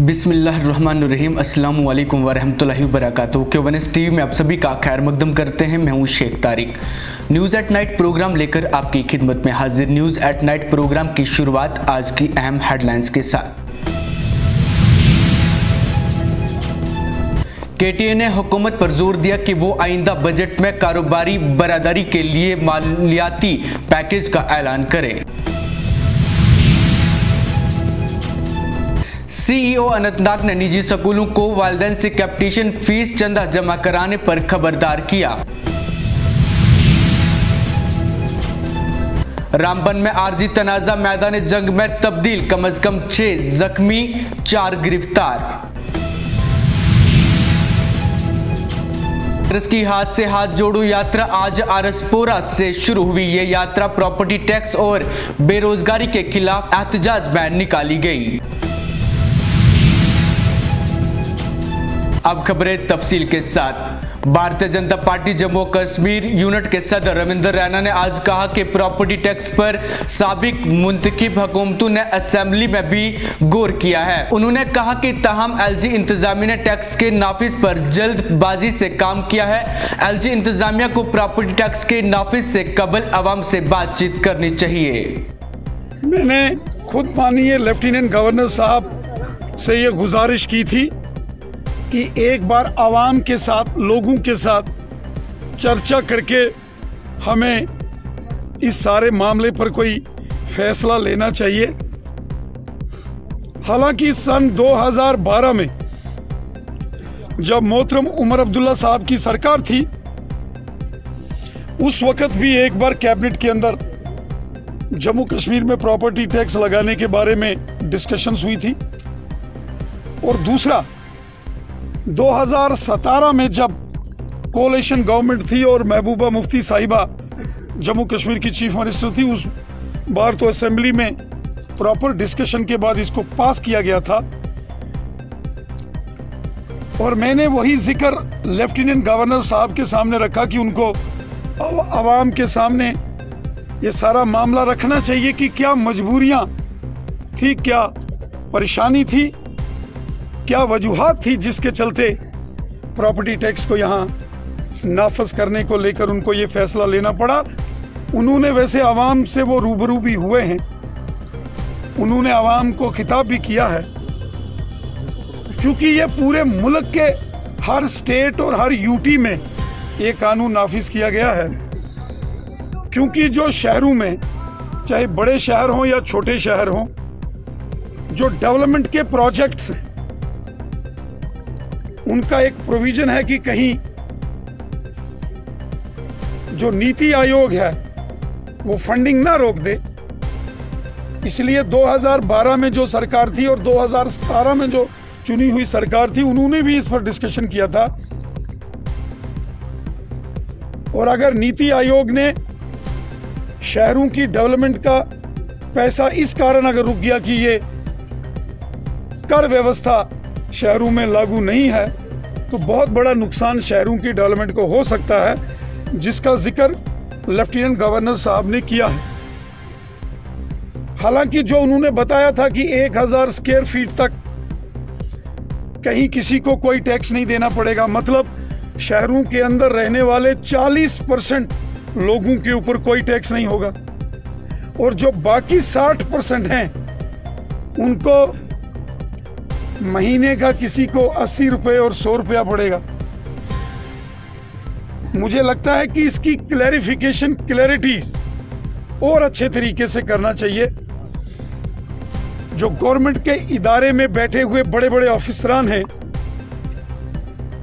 बिस्मिल्लाहिर्रहमानिर्रहीम अस्सलाम वालेकुम वरहमतुल्लाहि वबरकातुहू। के वन टीवी में आप सभी का खैर मकदम करते हैं। मैं हूँ Sheikh Tariq. News at night programme लेकर आपकी खिदमत में हाजिर। न्यूज़ एट नाइट प्रोग्राम की शुरुआत आज की अहम हेडलाइंस के साथ। के टी ए ने हुकूमत पर ज़ोर दिया कि वो आइंदा बजट में कारोबारी, बरादरी के लिए मालियाती पैकेज का ऐलान करें। सीईओ अनंतनाग ने निजी स्कूलों को वालदेन से कैप्टेशन फ़ीस चंदा जमा कराने पर खबरदार किया। रामबन में आरजी तनाजा मैदान जंग में तब्दील, कम अज कम छह जख्मी, चार गिरफ़्तार। की हाथ से हाथ जोड़ो यात्रा आज आरसपोरा से शुरू हुई। ये यात्रा प्रॉपर्टी टैक्स और बेरोजगारी के खिलाफ एहतजाज में निकाली गई। अब खबरें तफसील के साथ। भारतीय जनता पार्टी जम्मू कश्मीर यूनिट के सदर रविंदर रैना ने आज कहा कि प्रॉपर्टी टैक्स पर सबक मुंतखब हुकूमतों ने असेंबली में भी गौर किया है। उन्होंने कहा कि तहम एल जी इंतजामिया ने टैक्स के नाफिज पर जल्दबाजी से काम किया है। एल जी इंतजामिया को प्रॉपर्टी टैक्स के नाफिज से कबल आवाम से बातचीत करनी चाहिए। मैंने खुद माननीय लेफ्टिनेंट गवर्नर साहब से ये गुजारिश की थी कि एक बार आवाम के साथ, लोगों के साथ चर्चा करके हमें इस सारे मामले पर कोई फैसला लेना चाहिए। हालाँकि सन 2012 में जब मोहतरम उमर अब्दुल्ला साहब की सरकार थी, उस वक्त भी एक बार कैबिनेट के अंदर जम्मू कश्मीर में प्रॉपर्टी टैक्स लगाने के बारे में डिस्कशंस हुई थी। और दूसरा 2017 में जब कोलेशन गवर्नमेंट थी और महबूबा मुफ्ती साहिबा जम्मू कश्मीर की चीफ मिनिस्टर थी, उस बार तो असेंबली में प्रॉपर डिस्कशन के बाद इसको पास किया गया था। और मैंने वही ज़िक्र लेफ्टिनेंट गवर्नर साहब के सामने रखा कि उनको आवाम के सामने ये सारा मामला रखना चाहिए कि क्या मजबूरियाँ थी, क्या परेशानी थी। क्या वजूहत थी जिसके चलते प्रॉपर्टी टैक्स को यहाँ नाफज करने को लेकर उनको ये फैसला लेना पड़ा? उन्होंने वैसे आवाम से वो रूबरू भी हुए हैं। उन्होंने आवाम को खिताब भी किया है। क्योंकि ये पूरे मुल्क के हर स्टेट और हर यूटी में ये कानून नाफिज किया गया है। क्योंकि जो शहरों में, चाहे बड़े शहर हों या छोटे शहर हों, जो डेवलपमेंट के प्रोजेक्ट्स हैं उनका एक प्रोविज़न है कि कहीं जो नीति आयोग है, वो फंडिंग ना रोक दे। इसलिए 2012 में जो सरकार थी और 2017 में जो चुनी हुई सरकार थी, उन्होंने भी इस पर डिस्कशन किया था। और अगर नीति आयोग ने शहरों की डेवलपमेंट का पैसा इस कारण अगर रुक गया कि ये कर व्यवस्था शहरों में लागू नहीं है तो बहुत बड़ा नुकसान शहरों की डेवलपमेंट को हो सकता है, जिसका ज़िक्र लेफ्टिनेंट गवर्नर साहब ने किया है। हालाँकि जो उन्होंने बताया था कि 1000 स्क्वायर फीट तक कहीं किसी को कोई टैक्स नहीं देना पड़ेगा मतलब शहरों के अंदर रहने वाले 40 परसेंट लोगों के ऊपर कोई टैक्स नहीं होगा। और जो बाकी 60 परसेंट हैं, उनको महीने का किसी को अस्सी रुपए और सौ रुपया पड़ेगा। मुझे लगता है कि इसकी क्लैरिफिकेशन क्लैरिटीज और अच्छे तरीके से करना चाहिए। जो गवर्नमेंट के इदारे में बैठे हुए बड़े बड़े ऑफिसरान हैं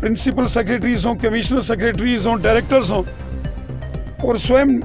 प्रिंसिपल सेक्रेटरीज हों कमिश्नर सेक्रेटरीज हों डायरेक्टर्स हों, और स्वयं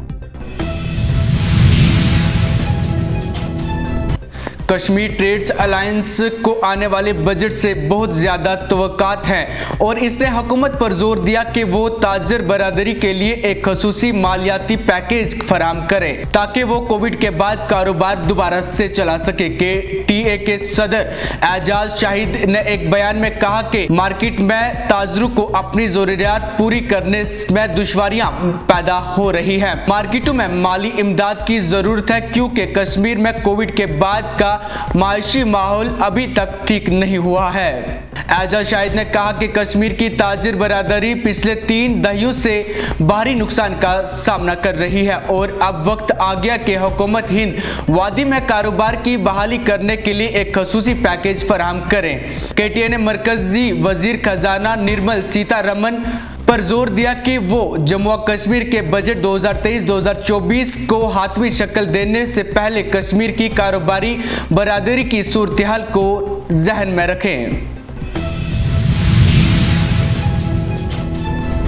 कश्मीर ट्रेड्स अलायंस को आने वाले बजट से बहुत ज़्यादा तवक़ात हैं और इसने हुकूमत पर ज़ोर दिया कि वो ताजर बरादरी के लिए एक खसूसी मालियाती पैकेज फराम करे ताकि वो कोविड के बाद कारोबार दोबारा से चला सके। के टी ए के सदर एजाज शाहिद ने एक बयान में कहा कि मार्केट में ताजरों को अपनी ज़रूरियात पूरी करने में दुश्वारियाँ पैदा हो रही हैं। मार्केटों में माली इमदाद की ज़रूरत है, क्योंकि कश्मीर में कोविड के बाद का माशी माहौल अभी तक ठीक नहीं हुआ है। एजाज शाहिद ने कहा कि कश्मीर की ताजिर बरादरी पिछले तीन दहियों से भारी नुकसान का सामना कर रही है और अब वक्त आ गया कि हुकूमत हिंद वादी में कारोबार की बहाली करने के लिए एक खसूसी पैकेज फराम करें। के ने मरकजी वज़ीर खजाना निर्मल सीतारमन पर ज़ोर दिया कि वो जम्मू और कश्मीर के बजट 2023-2024 को हाथवी शक्ल देने से पहले कश्मीर की कारोबारी बरादरी की सूरतहाल को जहन में रखें।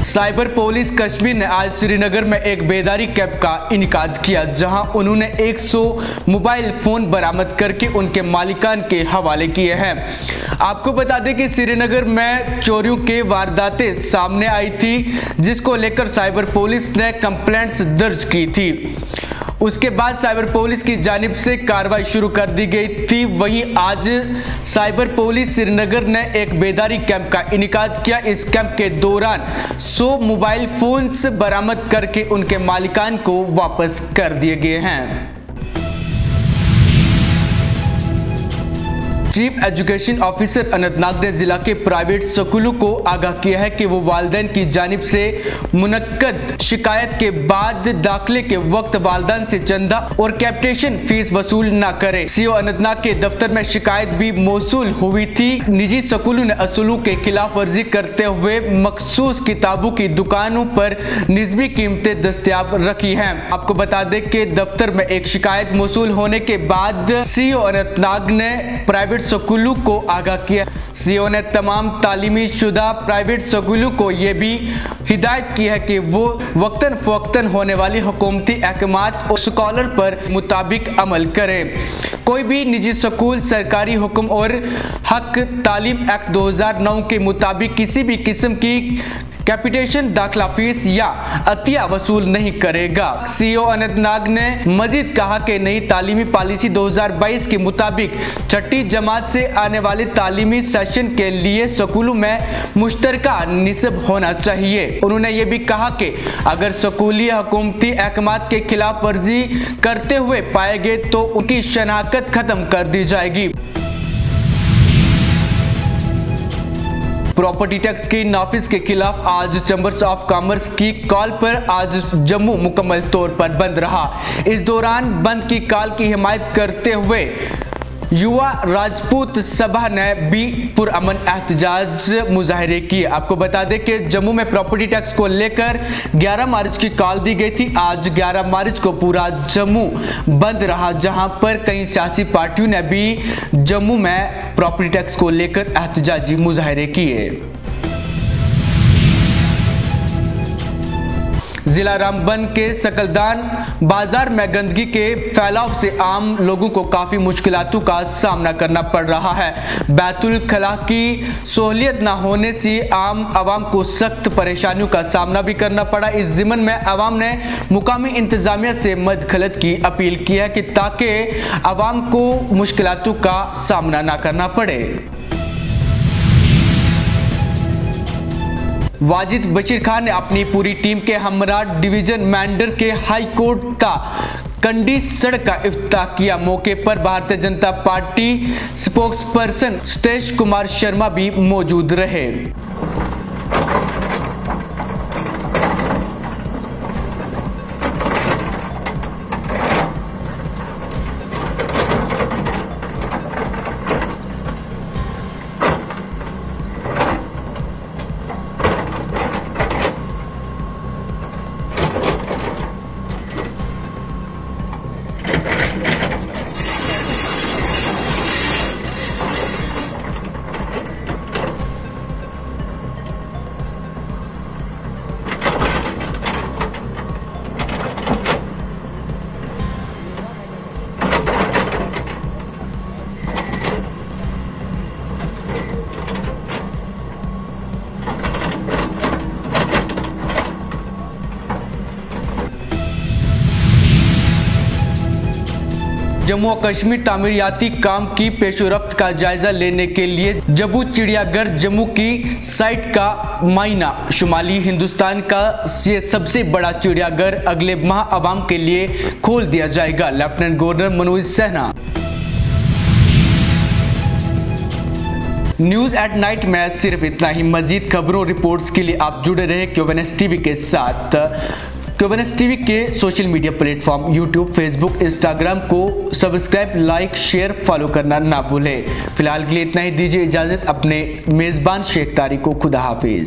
साइबर पुलिस कश्मीर ने आज श्रीनगर में एक बेदारी कैंप का इनका किया, जहाँ उन्होंने 100 मोबाइल फ़ोन बरामद करके उनके मालिकान के हवाले किए हैं। आपको बता दें कि श्रीनगर में चोरियों के वारदातें सामने आई थी, जिसको लेकर साइबर पुलिस ने कंप्लेंट्स दर्ज की थी। उसके बाद साइबर पुलिस की जानब से कार्रवाई शुरू कर दी गई थी। वहीं आज साइबर पुलिस श्रीनगर ने एक बेदारी कैंप का इनका, किया। इस कैंप के दौरान 100 मोबाइल फोन्स बरामद करके उनके मालिकान को वापस कर दिए गए हैं। चीफ एजुकेशन ऑफिसर अनंतनाग ने जिला के प्राइवेट स्कूलों को आगाह किया है कि वो वालदेन की जानब से मुनद शिकायत के बाद दाखिले के वक्त वालदेन से चंदा और कैप्टेशन फ़ीस वसूल न करें। सीओ अनंतनाग के दफ्तर में शिकायत भी मौसू हुई थी। निजी स्कूलों ने असूलों के खिलाफ वर्जी करते हुए मखसूस किताबों की दुकानों पर निजवी कीमतें दस्तियाब रखी है। आपको बता दें कि दफ्तर में एक शिकायत मौसू होने के बाद सीओ अनंतनाग ने प्राइवेट स्कूलों को आगाह किया। सीओ ने तमाम तालीमी शुदा प्राइवेट स्कूलों को यह भी हिदायत की है कि वो वक्तन फवक्तन होने वाली हुकूमती अहकाम और स्कॉलर पर मुताबिक अमल करें। कोई भी निजी स्कूल सरकारी हुक्म और हक तालीम एक्ट 2009 के मुताबिक किसी भी किस्म की कैपिटेशन दाखिला फ़ीस या अतिया वसूल नहीं करेगा। सीईओ अनंतनाग ने मजीद कहा कि नई तालीमी पॉलिसी 2022 के मुताबिक छठी जमात से आने वाले तालीमी सेशन के लिए स्कूलों में मुश्तरका निसब होना चाहिए। उन्होंने ये भी कहा कि अगर स्कूली हुकूमती अहकाम के खिलाफ वर्जी करते हुए पाए गए तो उनकी शनाख्त खत्म कर दी जाएगी। प्रॉपर्टी टैक्स के नाफिज के खिलाफ आज चैम्बर्स ऑफ़ कॉमर्स की कॉल पर आज जम्मू मुकम्मल तौर पर बंद रहा। इस दौरान बंद की कॉल की हिमायत करते हुए युवा राजपूत सभा ने भी पुरअमन एहतजाज मुजाहरे किए। आपको बता दें कि जम्मू में प्रॉपर्टी टैक्स को लेकर 11 मार्च की कॉल दी गई थी। आज 11 मार्च को पूरा जम्मू बंद रहा, जहाँ पर कई सियासी पार्टियों ने भी जम्मू में प्रॉपर्टी टैक्स को लेकर एहतजाजी मुजाहरे किए। जिला रामबन के सकलदान बाज़ार में गंदगी के फैलाव से आम लोगों को काफ़ी मुश्किलों का सामना करना पड़ रहा है। बैतुल खला की सहूलियत न होने से आम आवाम को सख्त परेशानियों का सामना भी करना पड़ा। इस जिमन में आवाम ने मुकामी इंतजामिया से मदखलत की अपील की है कि ताकि आवाम को मुश्किलों का सामना ना करना पड़े। वाजिद बशीर खान ने अपनी पूरी टीम के हमरा डिवीज़न मैंडर के हाई कोर्ट का कंडी सड़क का इफ्ताह किया। मौके पर Bharatiya Janata party spokesperson Sutesh Kumar Sharma भी मौजूद रहे। जम्मू और कश्मीर तामीरियाती काम की पेशरफ का जायजा लेने के लिए जबू चिड़ियाघर जम्मू की साइट का मायना। शुमाली हिंदुस्तान का ये सबसे बड़ा चिड़ियाघर अगले माह आवाम के लिए खोल दिया जाएगा। लेफ्टिनेंट गवर्नर मनोज सहना। न्यूज़ एट नाइट में सिर्फ़ इतना ही। मजीद खबरों रिपोर्ट्स के लिए आप जुड़े रहे क्योवेनस टीवी के साथ। क्योवेनस टीवी के social media platform YouTube Facebook Instagram को सब्सक्राइब लाइक शेयर फॉलो करना ना भूलें। फ़िलहाल के लिए इतना ही। दीजिए इजाज़त अपने मेजबान शेख तारी को। खुदा हाफिज।